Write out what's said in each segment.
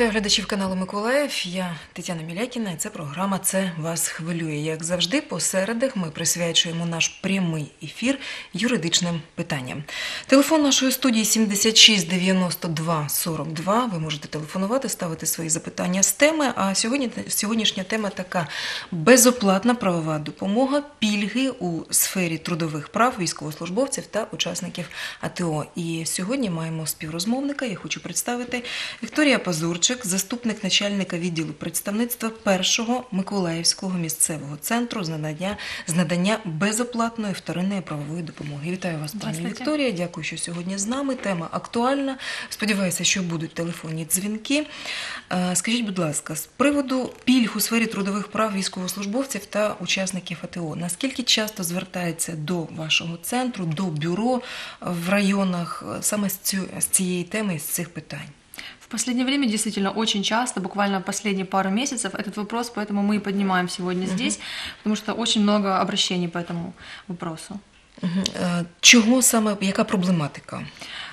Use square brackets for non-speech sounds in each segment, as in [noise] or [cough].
Вітаю глядачів каналу Миколаїв. Я Тетяна Мілякіна, і це програма Це вас хвилює. Як завжди, по середах ми присвячуємо наш прямий ефір юридичним питанням. Телефон нашої студії 76 92 42. Ви можете телефонувати, ставити свої запитання з теми. А сьогодні сьогоднішня тема така: безоплатна правова допомога, пільги у сфері трудових прав військовослужбовців та учасників АТО. І сьогодні маємо співрозмовника. Я хочу представити Вікторія Пазурчик, заступник начальника відділу представництва першого Миколаївського місцевого центру з надання, з надання безоплатної вторинної правової допомоги. Вітаю вас, пані Вікторія. Дякую, що сьогодні з нами. Тема актуальна. Сподіваюся, що будуть телефонні дзвінки. Е, Скажіть, будь ласка, з приводу пільг у сфері трудових прав військовослужбовців та учасників АТО, наскільки часто звертається до вашого центру, до бюро в районах е, саме з цієї теми, з цих питань? В последнее время действительно очень часто, буквально последние пару месяцев, этот вопрос, поэтому мы и поднимаем сегодня здесь, потому что очень много обращений по этому вопросу. Мгм. Е, Чого саме, яка проблематика?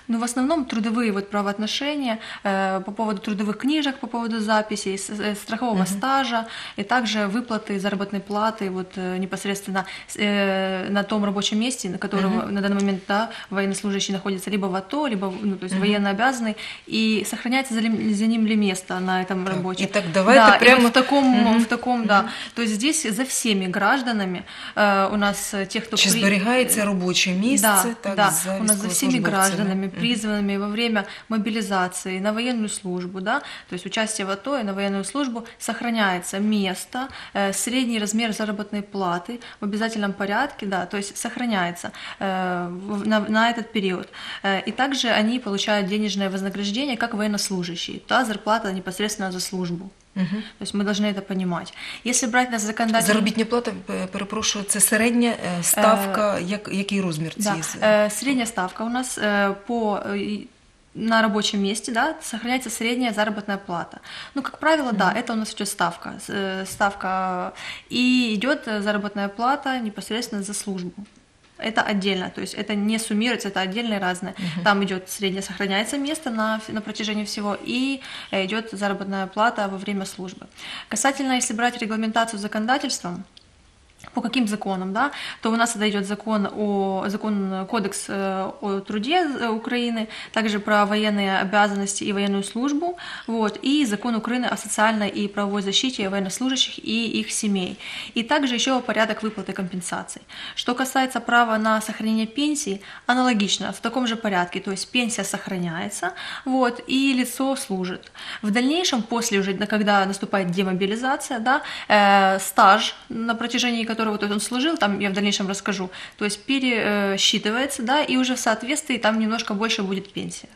Но в основном трудовые вот правоотношения э, по поводу трудовых книжек, по поводу записей, с- э, страхового стажа и также выплаты заработной платы вот э, непосредственно с- э, на том рабочем месте, на котором на данный момент да, военнослужащий находится либо в АТО, либо ну, то есть военно обязанный, и сохраняется за, лим- за ним ли место на этом Так, рабочем. и так давайте да, и прямо- вот в таком, Мгм. в таком, да. То есть здесь за всеми гражданами э, у нас э, тех, кто Чи при- зберігається робоче місце? да, так, да. за у нас за всеми військовослужбовцями? гражданами, Мгм. призванными во время мобилизации на военную службу, да, то есть участие в АТО и на военную службу, сохраняется место, э, средний размер заработной платы в обязательном порядке, да, то есть сохраняется э, на, на этот период. Э, и также они получают денежное вознаграждение как военнослужащие, та зарплата непосредственно за службу. Мгм. То есть мы должны это понимать. Если брать на законодательном... Заробітня плата, е, перепрошую, це середня е, ставка, як, який розмір Да, цієї? з- э, средняя ставка у нас э, по э, на рабочем месте, да, сохраняется средняя заработная плата. Ну, как правило, да, это у нас идет ставка, с- э, ставка, и идет э, заработная плата непосредственно за службу. Это отдельно, то есть это не суммируется, это отдельно и разное. Там идет средняя сохраняется место на, на протяжении всего, и э, идет заработная плата во время службы. Касательно, если брать регламентацию законодательством, по каким законам, да, то у нас это идет закон о закон кодекс э, о труде э, Украины, также про военные обязанности и военную службу, вот, и закон Украины о социальной и правовой защите военнослужащих и их семей, и также еще порядок выплаты компенсаций. Что касается права на сохранение пенсии, аналогично в таком же порядке, то есть пенсия сохраняется, вот, и лицо служит. В дальнейшем, после уже, когда наступает демобилизация, да, э, стаж, на протяжении которого то есть он служил, там я в дальнейшем расскажу, то есть пересчитывается, да, и уже в соответствии там немножко больше будет пенсия.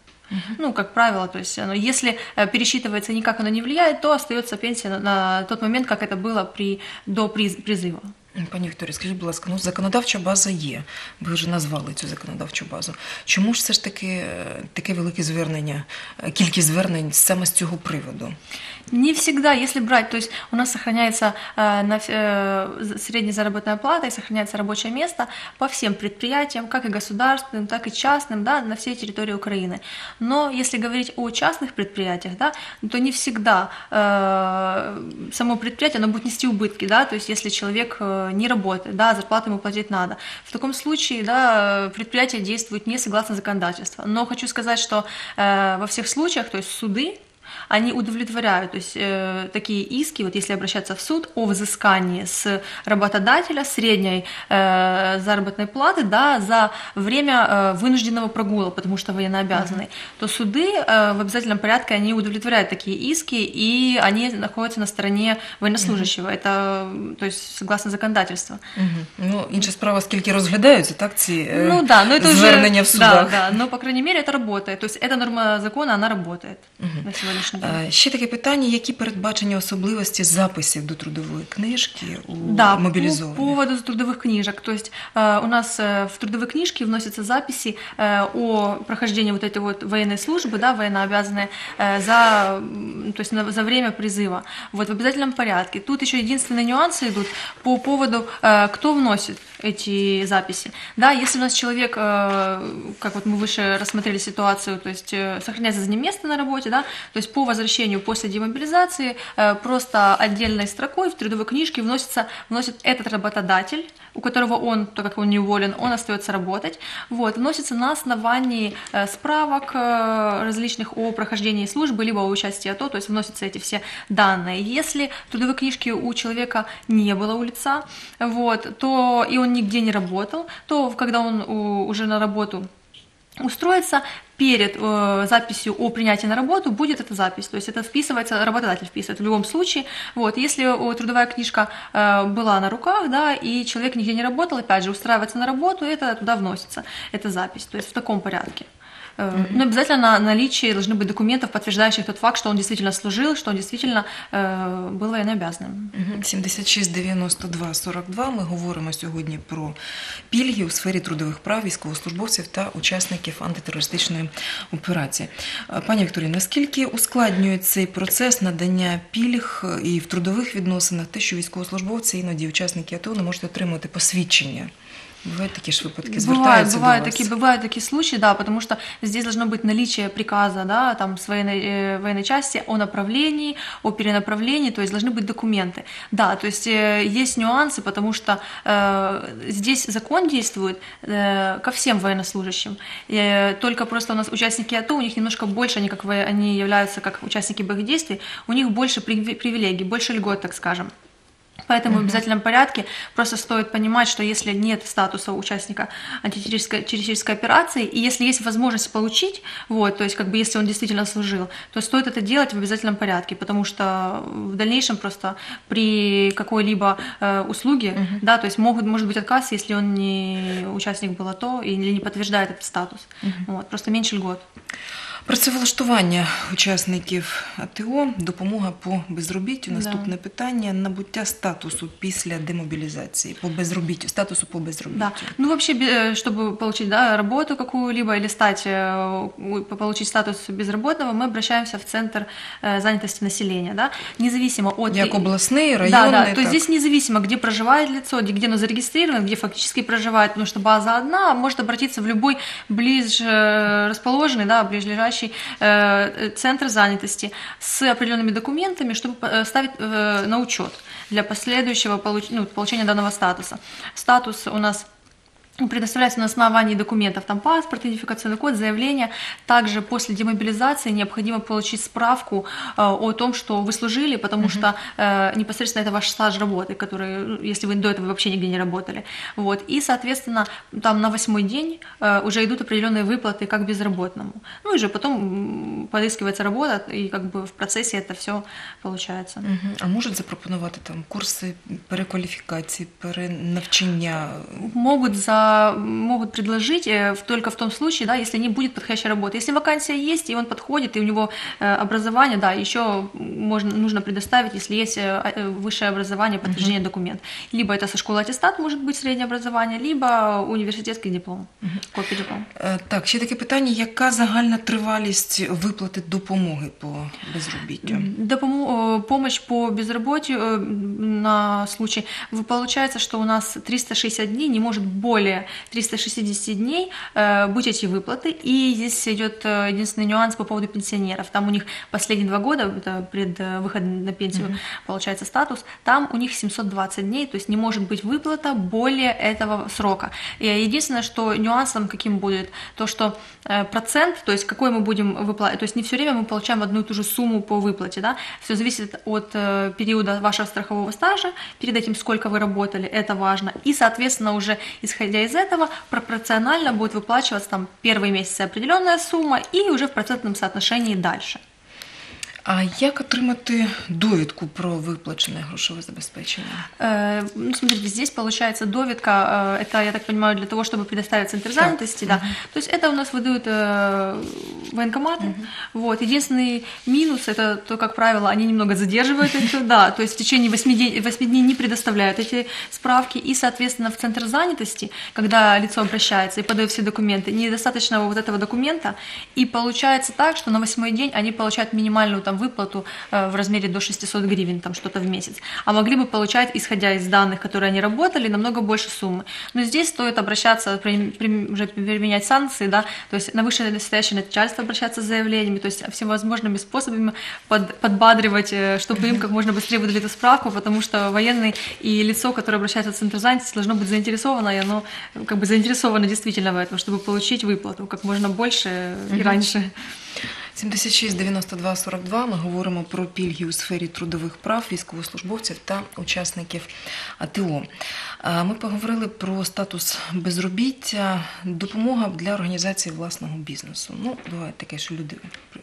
Ну, как правило, то есть оно, если э, пересчитывается, никак оно не влияет, то остается пенсия на, на тот момент, как это было при, до приз- призыва. Пані Вікторія, скажіть, будь ласка, ну законодавча база є. Ви вже назвали цю законодавчу базу. Чому ж все ж таки е, таке велике звернення, е, кількість звернень саме з цього приводу? Не всегда, если брать, то есть у нас сохраняется э, на, э, з- средняя заработная плата и сохраняется рабочее место по всем предприятиям, как и государственным, так и частным, да, на всей территории Украины. Но если говорить о частных предприятиях, да, то не всегда э, само предприятие, оно будет нести убытки, да, то есть если человек э, не работает, да, зарплату ему платить надо. В таком случае, да, предприятие действует не согласно законодательству. Но хочу сказать, что э, во всех случаях, то есть суды, они удовлетворяют, то есть э, такие иски, вот если обращаться в суд о взыскании с работодателя средней э, заработной платы, да, за время э, вынужденного прогула, потому что военнообязанный, то суды э, в обязательном порядке они удовлетворяют такие иски, и они находятся на стороне военнослужащего. Это, м, то есть, согласно законодательству. Угу. Ну, інша справа, скільки розглядаються, так, ці е, Ну да, но это звернення уже, в судах. Да, да, но по крайней мере это работает. То есть эта норма закона, она работает на сегодняшний день. Е, Ще таке питання: які передбачені особливості записів до трудової книжки у Да, по мобілізованих? поводу трудовых книжек. То есть э, у нас э, в трудовые книжки вносятся записи э, о прохождении вот этой вот военной службы, да, военнообязанные, э, за, м, то есть на- за время призыва. Вот в обязательном порядке. Тут еще единственные нюансы идут по поводу, э, кто вносит эти записи. Да, если у нас человек, э, как вот мы выше рассмотрели ситуацию, то есть э, сохраняется за ним место на работе, да, то есть по по возвращению после демобилизации э, просто отдельной строкой в трудовой книжке вносится, вносит этот работодатель, у которого он, так как он не уволен, он остается работать, вот, вносится на основании э, справок э, различных о прохождении службы, либо о участии АТО, то есть вносятся эти все данные. Если трудовой книжки у человека не было у лица, вот, то и он нигде не работал, то когда он уже на работу устроится, перед э, записью о принятии на работу будет эта запись. То есть это вписывается, работодатель вписывает в любом случае. Вот, если э, трудовая книжка э, была на руках, да, и человек нигде не работал, опять же, устраивается на работу, это туда вносится, эта запись. То есть в таком порядке. Mm-hmm. Но обязательно на наличии должны быть документов, подтверждающих тот факт, что он действительно служил, что он действительно э, был воєннообязним. 76 92 42 Ми говоримо сьогодні про пільги у сфері трудових прав військовослужбовців та учасників антитерористичної операції. Е, Пані Вікторія, наскільки ускладнює цей процес надання пільг і в трудових відносинах те, що військовослужбовці іноді учасники АТО не можуть отримати посвідчення? Бывают такие же выпадки, Бывают, бывают такие, бывают такие случаи, да, потому что здесь должно быть наличие приказа, да, там, с военной, э, военной части о направлении, о перенаправлении, то есть должны быть документы. Да, то есть э, есть нюансы, потому что э, здесь закон действует э, ко всем военнослужащим. Э, только просто у нас участники АТО, у них немножко больше, они, как, они являются как участники боевых действий, у них больше прив- привилегий, больше льгот, так скажем. Поэтому в обязательном порядке просто стоит понимать, что если нет статуса участника антитеррористической террористической операции, и если есть возможность получить, вот, то есть как бы если он действительно служил, то стоит это делать в обязательном порядке, потому что в дальнейшем просто при какой-либо э, услуге, да, то есть могут, может быть отказ, если он не участник был АТО или не подтверждает этот статус. Вот, просто меньше льгот. Працевлаштування учасників АТО, допомога по безробіттю. Да. Наступне питання набуття статусу після демобілізації по безробіттю, статусу по безробіттю. Да. Ну, вообще, бе- чтобы получить да, работу какую-либо или стать, э, у- получить статус безработного, мы обращаемся в Центр э, занятости населения, да, независимо от... Як обласний, Да, районний. да, то есть так. здесь независимо, где проживает лицо, где где оно зарегистрировано, где фактически проживает, потому что база одна, может обратиться в любой ближе расположенный, да, ближайший э, центр занятости с определенными документами, чтобы э, ставить э, на учет для последующего ну, получения данного статуса. Статус у нас предоставляется на основании документов, там паспорт, идентификационный код, заявление. Также после демобилизации необходимо получить справку э, о том, что вы служили, потому что э, непосредственно это ваш стаж работы, который, ну, если вы до этого вообще нигде не работали. Вот. И, соответственно, там на восьмой день э, уже идут определенные выплаты как безработному. Ну и же потом м, подыскивается работа, и как бы в процессе это все получается. Мгм. А можуть запропонувати там курси перекваліфікації, перенавчання? могут, за, могут предложить э, только в том случае, да, если не будет подходящей работы. Если вакансия есть, и он подходит, и у него э, образование, да, еще можно, нужно предоставить, если есть э, э, высшее образование, подтверждение документ. Либо это со школы аттестат может быть среднее образование, либо университетский диплом, копия диплома. Е, Так, ще таке питання: яка загальна тривалість виплати допомоги по безробіттю? Допому- помощь по безработию э, на случай. Получается, что у нас 360 дней, не может более 360 дней э, быть эти выплаты. И здесь идет э, единственный нюанс по поводу пенсионеров. Там у них последние два года, это пред э, выходом на пенсию, получается статус, там у них 720 дней, то есть не может быть выплата более этого срока. И единственное, что нюансом каким будет, то, что процент, то есть какой мы будем выплачивать, то есть не все время мы получаем одну и ту же сумму по выплате, да, все зависит от периода вашего страхового стажа, перед этим сколько вы работали, это важно, и, соответственно, уже исходя из этого, пропорционально будет выплачиваться там первые месяцы определенная сумма и уже в процентном соотношении дальше. А як отримати довідку про виплачене грошове забезпечення? Э, Ну, смотрите, здесь получается довидка, э, это, я так понимаю, для того, чтобы предоставить центр занятости, да. То есть это у нас выдают э, военкоматы. Вот. Единственный минус, это то, как правило, они немного задерживают это, да, то есть в течение 8 дней, 8 дней не предоставляют эти справки, и, соответственно, в центр занятости, когда лицо обращается и подает все документы, недостаточно вот этого документа, и получается так, что на восьмой день они получают минимальную там там выплату э, в размере до 600 гривен, там что-то в месяц, а могли бы получать, исходя из данных, которые они работали, намного больше суммы. Но здесь стоит обращаться, при, при, уже применять санкции, да, то есть на вышестоящее начальство обращаться с заявлениями, то есть всевозможными способами под, подбадривать, э, чтобы им как можно быстрее выдали эту справку, потому что военный и лицо, которое обращается в центр занятости, должно быть заинтересовано, и оно как бы заинтересовано действительно в этом, чтобы получить выплату как можно больше и раньше. 76 92 42 Ми говоримо про пільги у сфері трудових прав військовослужбовців та учасників АТО. А Ми поговорили про статус безробіття, допомога для організації власного бізнесу. Ну, буває таке, що люди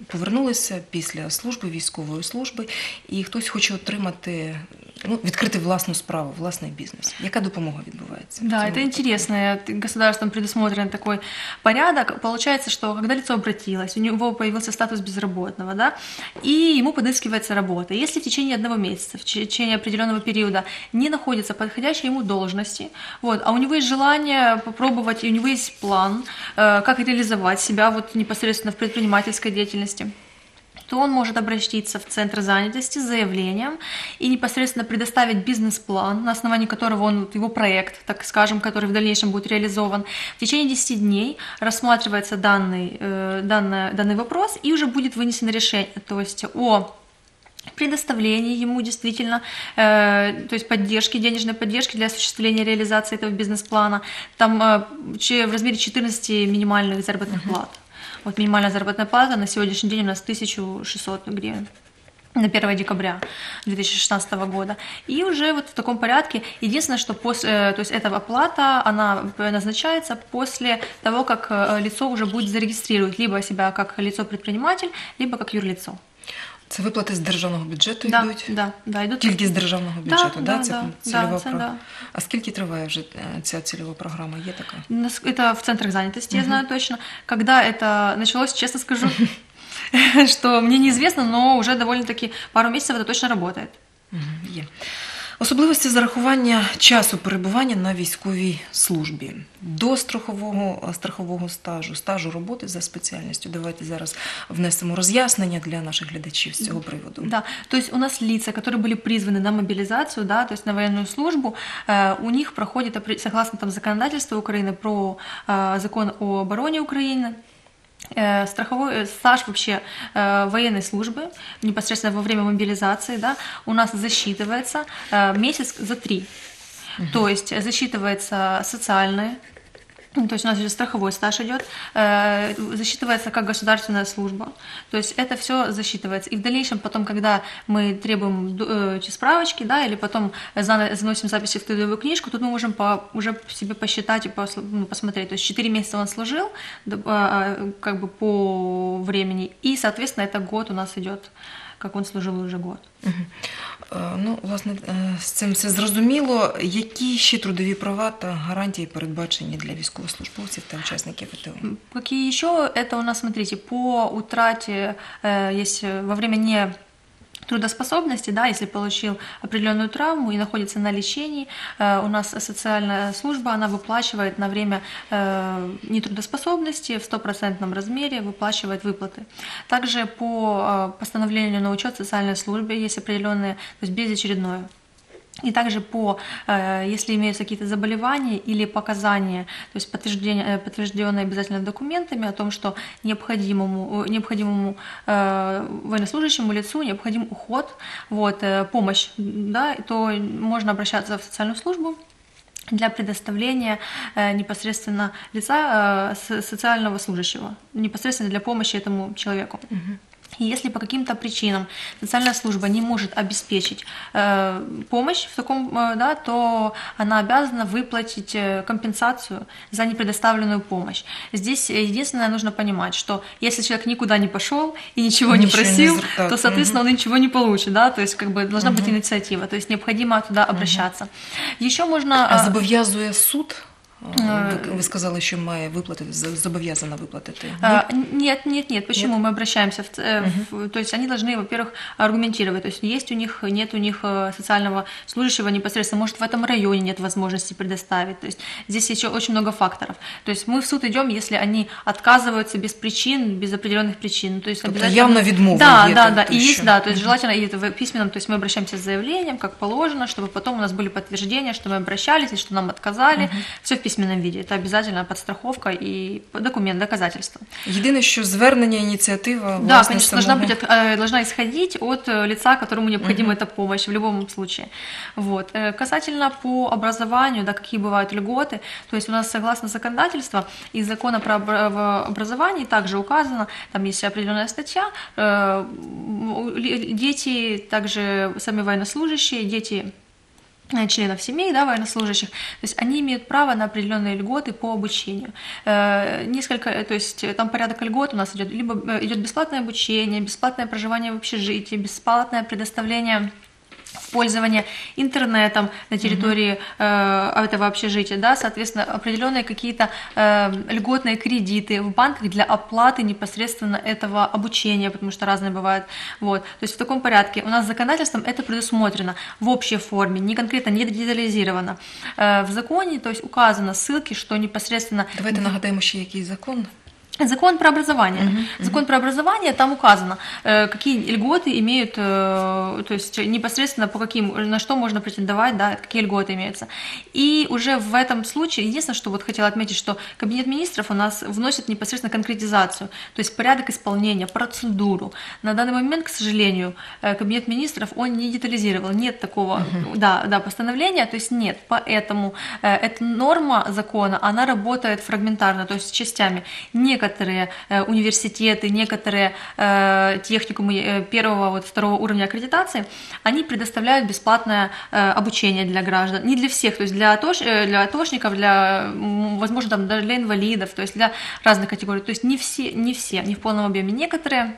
повернулися після служби військової служби, і хтось хоче отримати ну, відкрити власну справу, власний бізнес. Яка допомога відбувається? в Да, цьому это випадку? интересно. Это Государством предусмотрен такой порядок. Получается, что когда лицо обратилось, у него появился статус безработного, да, и ему подыскивается работа. Если в течение одного месяца, в течение определенного периода не находится подходящей ему должности, вот, а у него есть желание попробовать, и у него есть план, э, как реализовать себя вот непосредственно в предпринимательской деятельности, то он может обратиться в Центр занятости с заявлением и непосредственно предоставить бизнес-план, на основании которого он, его проект, так скажем, который в дальнейшем будет реализован. В течение 10 дней рассматривается данный, э, данный, данный вопрос и уже будет вынесено решение, то есть о предоставлении ему действительно, э, то есть поддержки, денежной поддержки для осуществления реализации этого бизнес-плана, там э, в размере 14 минимальных заработных плат. Вот минимальная заработная плата на сегодняшний день у нас 1600 гривен на 1 декабря 2016 года. И уже вот в таком порядке, единственное, что после, э, то есть эта оплата, она назначается после того, как э, лицо уже будет зарегистрировать либо себя как лицо-предприниматель, либо как юрлицо. Це виплати з державного бюджету Да, йдуть? да, да, идут Тільки з державного Да, бюджету, да, да, Це да, цільова да, це програма. да. А скільки триває вже е, ця цільова програма? Є така? Нас- Это в центрах занятости, я знаю точно. Когда это началось, честно скажу, [laughs] [laughs] что мне неизвестно, но уже довольно-таки пару месяцев это точно работает. Мгм, Є. Особливості зарахування часу перебування на військовій службі до страхового, страхового стажу, стажу роботи за спеціальністю. Давайте зараз внесемо роз'яснення для наших глядачів з цього приводу. Да, то есть у нас лица, которые были призваны на мобилизацию, да, то есть на военную службу, э, у них проходит, опре- согласно там законодательству Украины про э, закон о обороне Украины, э, Страховой э, стаж вообще э, военной службы непосредственно во время мобилизации, да, у нас засчитывается э, месяц за три. То есть засчитывается социальные то есть у нас уже страховой стаж идет, э, засчитывается как государственная служба. То есть это все засчитывается. И в дальнейшем потом, когда мы требуем э, эти справочки, да, или потом заносим записи в трудовую книжку, тут мы можем по, уже себе посчитать и ну, посмотреть. То есть 4 месяца он служил, а, а, как бы по времени, и, соответственно, это год у нас идет, как он служил уже год. Е, Ну, власне, е, з цим все зрозуміло. Які ще трудові права та гарантії передбачені для військовослужбовців та учасників ВТО? Какие еще? Это у нас, смотрите, по утрате, э, если во время не трудоспособности, да, если получил определенную травму и находится на лечении, э, у нас социальная служба, она выплачивает на время э, нетрудоспособности в стопроцентном размере, выплачивает выплаты. Также по э, постановлению на учет социальной службе есть определенные, то есть безочередное и также по, э, если имеются какие-то заболевания или показания, то есть подтверждение, э, подтвержденные обязательно документами о том, что необходимому, э, необходимому военнослужащему лицу необходим уход, вот, помощь, да, то можно обращаться в социальную службу для предоставления непосредственно лица со- социального служащего, непосредственно для помощи этому человеку. И если по каким-то причинам социальная служба не может обеспечить э, помощь в таком, э, да, то она обязана выплатить э, компенсацию за непредоставленную помощь. Здесь единственное нужно понимать, что если человек никуда не пошел и ничего не Ничего не просил, звертаться. то, соответственно, он ничего не получит, да, то есть как бы должна быть инициатива, то есть необходимо туда обращаться. Еще можно... А э, зобов'язує суд А, Ви, ви сказали, що має виплатити, з- зобов'язана виплатити. А, Нет, нет, нет. Почему мы обращаемся? В, ц- э, в- то есть они должны, во-первых, аргументировать. То есть есть у них, нет у них э, социального служащего непосредственно. Может, в этом районе нет возможности предоставить. То есть здесь еще очень много факторов. То есть мы в суд идем, если они отказываются без причин, без определенных причин. То есть Тобто обязательно- явно відмова Да, є, да, то- да. то И есть, що- да, то есть желательно и это в письменном, то есть мы обращаемся с заявлением, как положено, чтобы потом у нас были подтверждения, что мы обращались и что нам отказали. Все в письменном виде. Это обязательно подстраховка и документ, доказательства. Єдине, що звернення, ініціатива, Да, власне, конечно, должна, самого- быть, от- э, должна исходить от э, лица, которому необходима эта помощь в любом случае. Вот. Э, Касательно по образованию, да, какие бывают льготы, то есть у нас согласно законодательства и закона про обра- в образование также указано, там есть определенная статья, э, м, ли- дети, также сами военнослужащие, дети э, членов семей, да, военнослужащих, то есть они имеют право на определенные льготы по обучению. Э, Несколько, э, то есть э, там порядок льгот у нас идет, либо э, идет бесплатное обучение, бесплатное проживание в общежитии, бесплатное предоставление в пользование интернетом на территории э, этого общежития, да, соответственно, определенные какие-то э, льготные кредиты в банках для оплаты непосредственно этого обучения, потому что разные бывают. Вот. То есть в таком порядке у нас законодательством это предусмотрено в общей форме, не конкретно, не детализировано. Э, в законе, то есть указано ссылки, что непосредственно Давайте нагадаємо ще який закон. Закон про образование. Закон про образование, там указано, э, какие льготы имеют, э, то есть непосредственно по каким, на что можно претендовать, да, какие льготы имеются. И уже в этом случае, единственное, что вот хотела отметить, что Кабинет министров у нас вносит непосредственно конкретизацию, то есть порядок исполнения, процедуру. На данный момент, к сожалению, э, Кабинет министров, он не детализировал, нет такого, да, да, постановления, то есть нет, поэтому эта норма закона, она работает фрагментарно, то есть частями. Некоторые э, университеты, некоторые э, техникумы э, первого, вот второго уровня аккредитации, они предоставляют бесплатное обучение для граждан, не для всех, то есть для, атош, для атошников, для, возможно, там, даже для инвалидов, то есть для разных категорий, то есть не все, не все, не в полном объеме, некоторые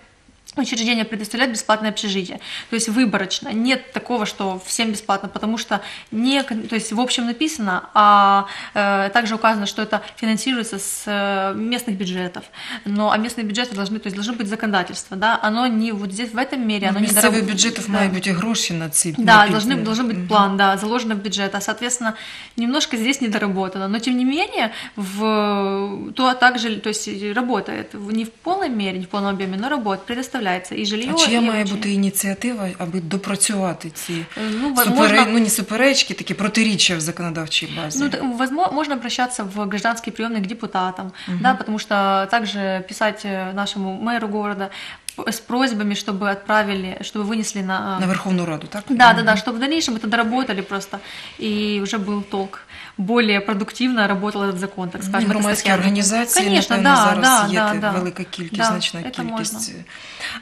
Учреждения предоставляют бесплатное общежитие. То есть выборочно. Нет такого, что всем бесплатно, потому что не, кон- то есть в общем написано, а э, также указано, что это финансируется с э, местных бюджетов. Но а местные бюджеты должны, то есть должно быть законодательство, да, оно не вот здесь в этом мере, оно не Місцевих дораб- бюджетів да. мають бути гроші на ці Да, на під- должны, должен быть план, да, заложено в бюджет. А, соответственно, немножко здесь недоработано. Но, тем не менее, в, то также то есть, работает. В- Не в полной мере, не в полном объеме, но работает, предоставляется и жилье, А чия и має обучение. бути ініціатива, аби допрацювати ці Э, Ну, супере... возможно, ну, не суперечки, такі протиріччя в законодавчій базі? Ну, т- возможно, можно обращаться в гражданский приемный к депутатам, да, потому что также писать э, нашему мэру города п- с просьбами, чтобы отправили, чтобы вынесли на... На Верховну Раду, так? Да, да, да, чтобы в дальнейшем это доработали просто, и уже был толк. Более продуктивно работал этот закон, так Ну, скажем. эта громадські статья. організації, Конечно, напевно, да, зараз да, є да, те- да. велика кількість, Да, значна это кількість. можно.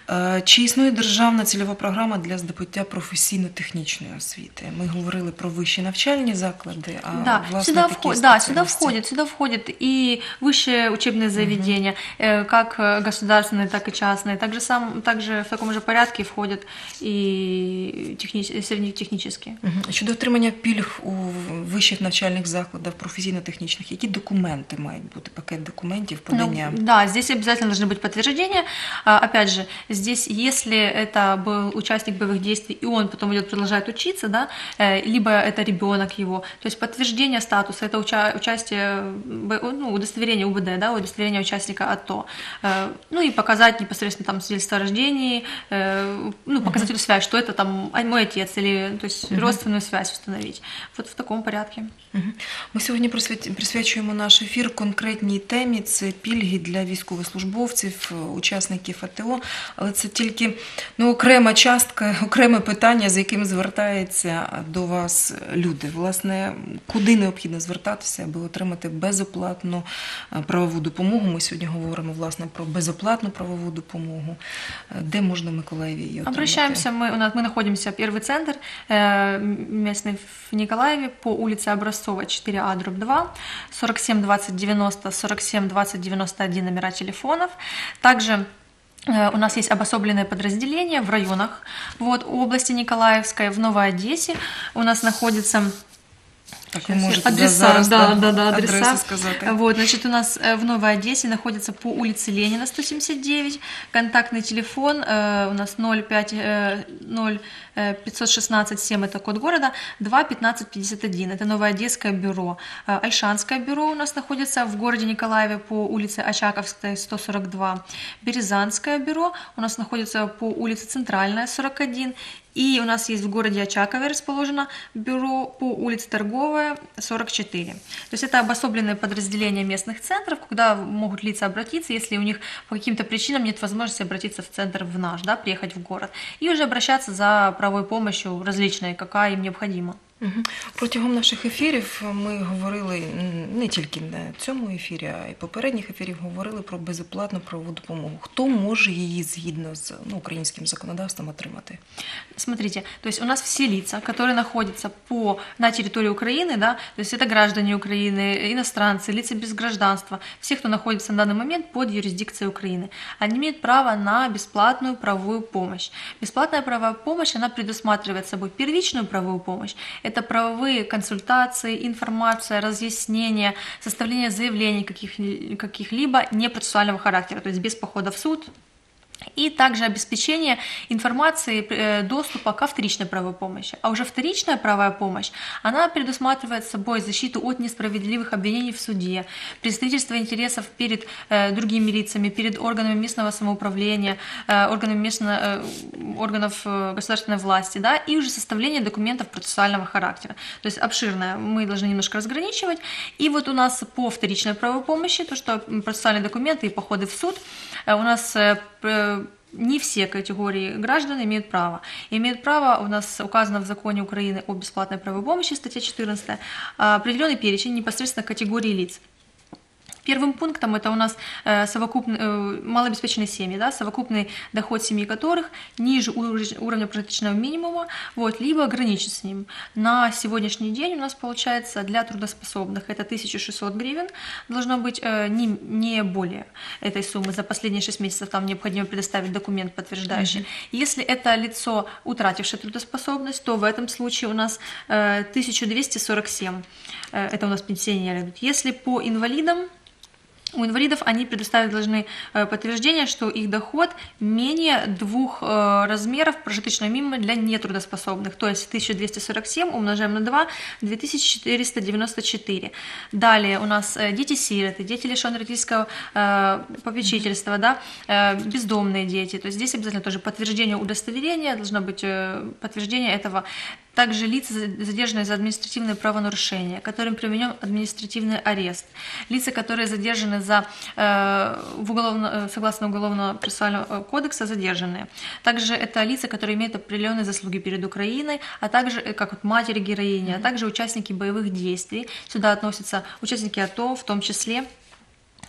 Е, Чи існує державна цільова програма для здобуття професійно-технічної освіти? Ми говорили про вищі навчальні заклади, а Да, власне сюда, такі вход, да, сюда спеціальності. входит, сюда входит и высшие учебные заведения, э, как э, государственные, так и частные. Также, сам, также в таком же порядке входят и технич, среднетехнические. Мгм. Щодо отримання пільг у вищих навчальних закладах, професійно-технічних, які документи мають бути, пакет документів, Ну, подання? да, здесь обязательно должны быть подтверждения. А, опять же, здесь, если это был участник боевых действий, и он потом идет, продолжает учиться, да, э, либо это ребенок его, то есть подтверждение статуса, это уча- участие, бо- ну, удостоверение УБД, да, удостоверение участника АТО, Э, ну и показать непосредственно там свидетельство о рождении, э, ну, показать эту связь, что это там а, мой отец, или, то есть родственную связь установить. Вот в таком порядке. Мгм. Ми сьогодні присвят- присвячуємо наш ефір конкретній темі. Це пільги для військовослужбовців, е, учасників АТО. Але це тільки ну, окрема частка, [laughs] окреме питання, з яким звертаються до вас люди. Власне, куди необхідно звертатися, аби отримати безоплатну е, правову допомогу. Ми сьогодні говоримо власне про безоплатну правову допомогу. Е, Де можна в Миколаєві її отримати? Обращаемся мы, у нас, мы находимся, первый центр э, местный в Николаеве по улице Образцова 4А, дробь 2, 47 20 90, 47 20 91 номера телефонов. Также э, у нас есть обособленные подразделения в районах вот, области Николаевской, в Новой Одессе у нас находится Так, Сейчас можете адреса, да, да, да, да, адреса. сказати. Вот, значит, у нас э, в Новой Одессе находится по улице Ленина 179, контактный телефон э, у нас 05, э, 0 э, 516 7, это код города, 2 15 51, это Новоодесское бюро. Э, Альшанское бюро у нас находится в городе Николаеве по улице Очаковская 142, Березанское бюро у нас находится по улице Центральная 41, и у нас есть в городе Очакове расположено бюро по улице Торговая, 44. То есть это обособленные подразделения местных центров, куда могут лица обратиться, если у них по каким-то причинам нет возможности обратиться в центр в наш, да, приехать в город, и уже обращаться за правовой помощью различной, какая им необходима. Мгм. Протягом наших ефірів ми говорили м, не тільки на цьому ефірі, а й попередніх ефірів говорили про безоплатну правову допомогу. Хто може її згідно з ну, українським законодавством отримати? Смотрите, то есть у нас все лица, которые находятся по, на территории Украины, да, то есть это граждане Украины, иностранцы, лица без гражданства, все, кто находится на данный момент под юрисдикцией Украины, они имеют право на бесплатную правовую помощь. Бесплатная правовая помощь, она предусматривает собой первичную правовую помощь, это правовые консультации, информация, разъяснения, составление заявлений каких, каких-либо непроцессуального характера, то есть без похода в суд, и также обеспечение информации, э, доступа ко вторичной правовой помощи. А уже вторичная правовая помощь, она предусматривает собой защиту от несправедливых обвинений в суде, представительство интересов перед э, другими лицами, перед органами местного самоуправления, э, органами местно, э, органов э, государственной власти, да, и уже составление документов процессуального характера. То есть обширное, мы должны немножко разграничивать. И вот у нас по вторичной правовой помощи, то, что процессуальные документы и походы в суд, э, у нас не все категории граждан имеют право. Имеют право, у нас указано в законе Украины о бесплатной правовой помощи, статья 14, а, определенный перечень непосредственно категории лиц. Первым пунктом это у нас э, совокупный, э, малообеспеченные семьи, да, совокупный доход семьи которых ниже уровня, прожиточного минимума, вот, либо граничит с ним. На сегодняшний день у нас получается для трудоспособных это 1600 гривен, должно быть э, не, не более этой суммы. За последние 6 месяцев там необходимо предоставить документ, подтверждающий. Если это лицо, утратившее трудоспособность, то в этом случае у нас э, 1247, э, это у нас пенсионеры. Если по инвалидам, у инвалидов они предоставить должны э, подтверждение, что их доход менее двух э, размеров прожиточного минимума для нетрудоспособных, то есть 1247 умножаем на 2, 2494. Далее у нас э, дети-сироты, дети лишенные родительского попечительства, да, бездомные дети, то есть здесь обязательно тоже подтверждение удостоверения, должно быть подтверждение этого также лица, задержанные за административное правонарушение, которым применен административный арест. Лица, которые задержаны за, э, в уголовно, э, согласно Уголовного процессуального э, кодекса, задержанные. Также это лица, которые имеют определенные заслуги перед Украиной, а также э, как вот матери героини, а также участники боевых действий. Сюда относятся участники АТО, в том числе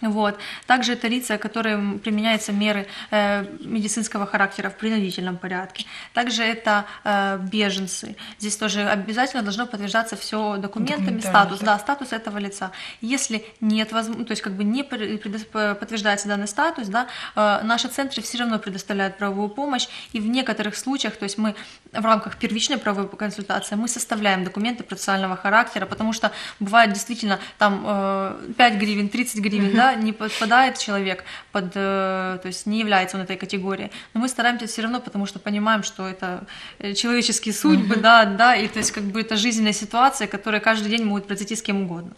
вот. Также это лица, которым применяются меры э, медицинского характера в принудительном порядке. Также это э, беженцы. Здесь тоже обязательно должно подтверждаться все документами, статус, да. статус этого лица. Если нет возможности, то есть как бы не подтверждается данный статус, да, э, наши центры все равно предоставляют правовую помощь, и в некоторых случаях, то есть мы в рамках первичной правовой консультации мы составляем документы процессуального характера, потому что бывает действительно там э, 5 гривен, 30 гривен, да, [laughs] не подпадает человек под, э, то есть не является он этой категории, но мы стараемся все равно, потому что понимаем, что это э, человеческие судьбы, да, да, и то есть как бы это жизненная ситуация, которая каждый день может произойти с кем угодно.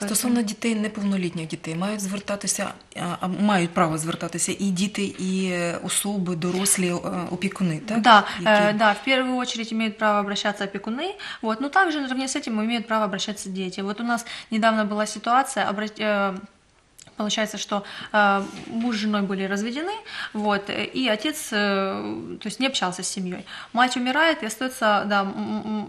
Стосовно дітей, неповнолітніх дітей, мають звертатися, а, а, мають право звертатися і діти, і е, особи, дорослі е, опікуни, так? Да, Які- э, да, в первую очередь имеют право обращаться опекуны, вот, но также наравне с этим имеют право обращаться дети. Вот у нас недавно была ситуация, обра- э, Получается, что э, муж с женой были разведены, вот, и отец, э, то есть не общался с семьей. Мать умирает, и остается, да,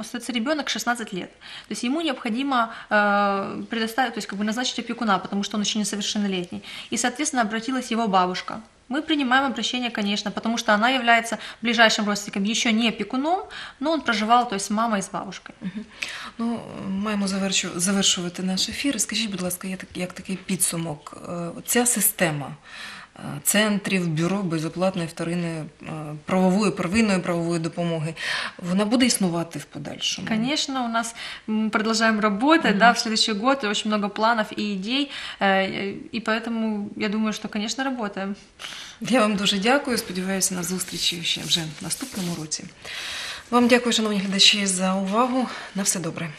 остается ребенок 16 лет. То есть ему необходимо э, предоставить, то есть как бы назначить опекуна, потому что он еще несовершеннолетний. И, соответственно, обратилась его бабушка. Мы принимаем обращение, конечно, потому что она является ближайшим родственником, еще не опекуном, но он проживал, то есть с мамой и с бабушкой. Ну, маємо завершу- завершувати наш ефір. Скажіть, будь ласка, як, так- як такий підсумок, е, ця система е, центрів, бюро безоплатної вторинної е, правової, первинної правової допомоги, вона буде існувати в подальшому? Конечно, у нас мы продолжаем работать, да, в следующий год очень много планов и идей, э, и поэтому я думаю, что, конечно, работаем. Я вам дуже дякую. Сподіваюся на зустрічі ще вже в наступному році. Вам дякую, шановні глядачі, за увагу. На все добре.